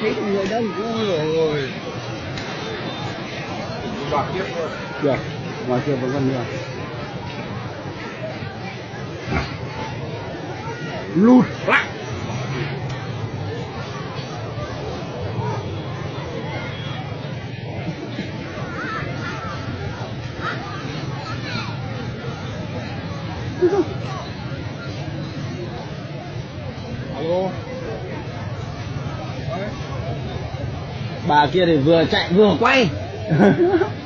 thấy người đông ui rồi tiếp luôn được ngoài kia vẫn còn nữa lụt lắc. Alo bà kia thì vừa chạy vừa quay.